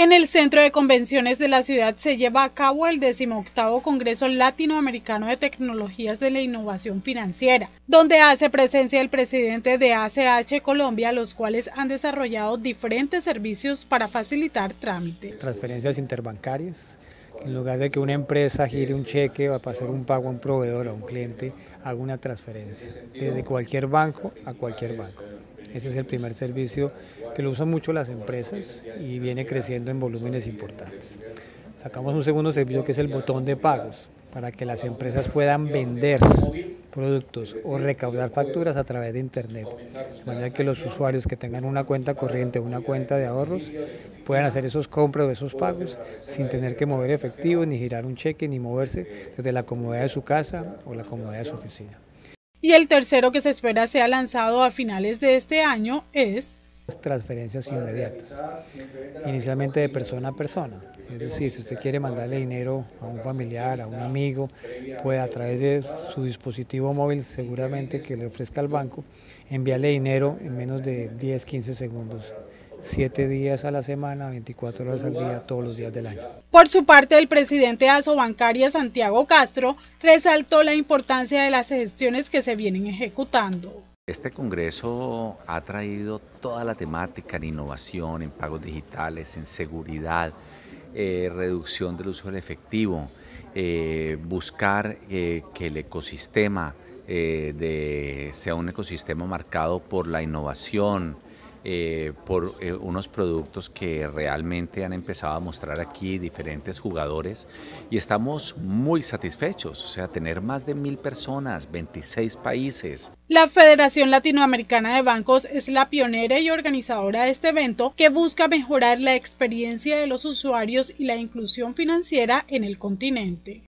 En el Centro de Convenciones de la ciudad se lleva a cabo el decimoctavo Congreso Latinoamericano de Tecnologías de la Innovación Financiera, donde hace presencia el presidente de ACH Colombia, los cuales han desarrollado diferentes servicios para facilitar trámites. Transferencias interbancarias, en lugar de que una empresa gire un cheque o para hacer un pago a un proveedor o a un cliente, haga una transferencia, desde cualquier banco a cualquier banco. Ese es el primer servicio que lo usan mucho las empresas y viene creciendo en volúmenes importantes. Sacamos un segundo servicio que es el botón de pagos para que las empresas puedan vender productos o recaudar facturas a través de internet, de manera que los usuarios que tengan una cuenta corriente o una cuenta de ahorros puedan hacer esos compras o esos pagos sin tener que mover efectivo, ni girar un cheque, ni moverse desde la comodidad de su casa o la comodidad de su oficina. Y el tercero que se espera sea lanzado a finales de este año es transferencias inmediatas, inicialmente de persona a persona. Es decir, si usted quiere mandarle dinero a un familiar, a un amigo, puede a través de su dispositivo móvil, seguramente que le ofrezca al banco, enviarle dinero en menos de 10, 15 segundos. 7 días a la semana, 24 horas al día, todos los días del año. Por su parte, el presidente de Asobancaria, Santiago Castro, resaltó la importancia de las gestiones que se vienen ejecutando. Este congreso ha traído toda la temática en innovación, en pagos digitales, en seguridad, eh, reducción del uso del efectivo, eh, buscar eh, que el ecosistema sea un ecosistema marcado por la innovación, eh, por eh, unos productos que realmente han empezado a mostrar aquí diferentes jugadores y estamos muy satisfechos, o sea, tener más de mil personas, 26 países. La Federación Latinoamericana de Bancos es la pionera y organizadora de este evento que busca mejorar la experiencia de los usuarios y la inclusión financiera en el continente.